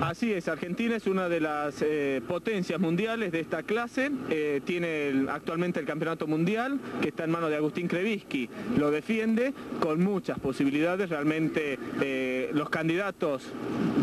Así es, Argentina es una de las eh, potencias mundiales de esta clase, eh, tiene el- actualmente el campeonato mundial que está en manos de Agustín Krevisky, lo defiende con muchas posibilidades, realmente eh, los candidatos,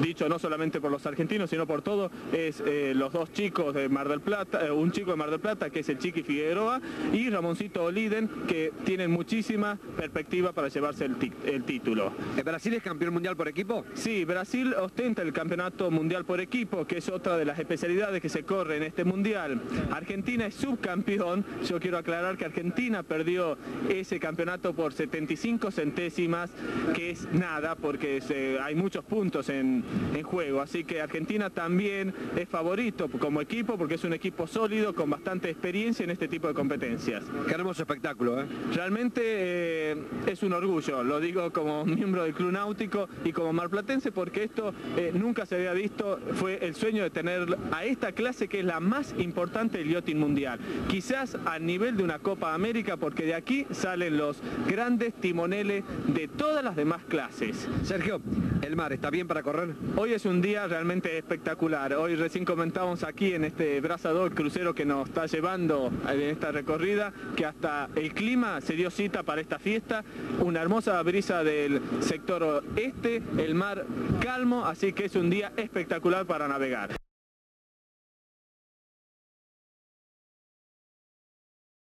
dicho no solamente por los argentinos sino por todo, es los dos chicos de Mar del Plata, un chico de Mar del Plata que es el Chiqui Figueroa y Ramoncito Oliden que tienen muchísima perspectiva para llevarse el, el título. ¿El Brasil es campeón mundial por equipo? Sí, Brasil ostenta el campeonato mundial por equipo, que es otra de las especialidades que se corre en este mundial. Argentina es subcampeón. Yo quiero aclarar que Argentina perdió ese campeonato por 75 centésimas, que es nada, porque se- hay muchos puntos en, en juego. Así que Argentina también es favorito como equipo, porque es un equipo sólido, con bastante experiencia en este tipo de competencias. Qué hermoso espectáculo, ¿eh? Realmente eh, es un orgullo, lo digo como miembro del Club Náutico y como marplatense porque esto eh, nunca se había visto, fue el sueño de tener a esta clase que es la más importante del yachting mundial. Quizás a nivel de una Copa América porque de aquí salen los grandes timoneles de todas las demás clases. Sergio, ¿el mar está bien para correr? Hoy es un día realmente espectacular. Hoy recién comentábamos aquí en este brazador crucero que nos está llevando en esta recorrida que hasta el clima se dio cita para esta fiesta. Una hermosa brisa del sector este, el mar calmo, así que es un día espectacular para navegar.